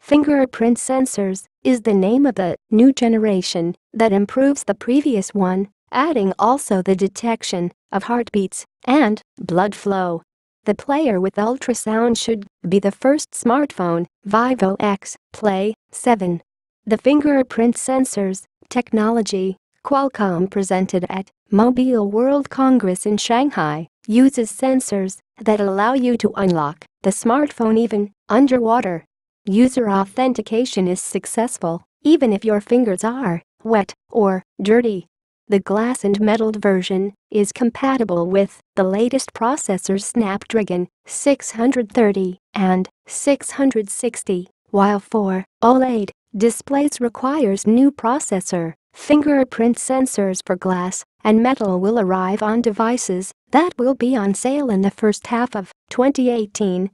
Fingerprint sensors is the name of the new generation that improves the previous one, adding also the detection of heartbeats and blood flow. The player with ultrasound should be the first smartphone, Vivo X Play 7. The fingerprint sensors technology Qualcomm presented at Mobile World Congress in Shanghai uses sensors that allow you to unlock the smartphone even underwater. User authentication is successful even if your fingers are wet or dirty. The glass and metal version is compatible with the latest processors Snapdragon 630 and 660, while for OLED displays requires new processor. Fingerprint sensors for glass and metal will arrive on devices that will be on sale in the first half of 2018.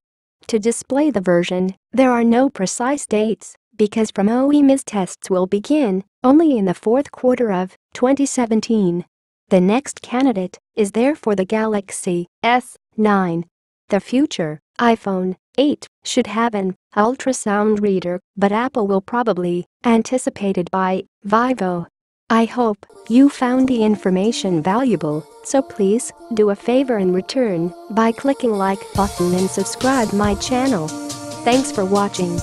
To display the version, there are no precise dates because from OEM's tests will begin only in the fourth quarter of 2017. The next candidate is therefore the Galaxy S9. The future iPhone 8 should have an ultrasound reader, but Apple will probably anticipated by Vivo. I hope you found the information valuable, so please do a favor in return by clicking like button and subscribe my channel. Thanks for watching.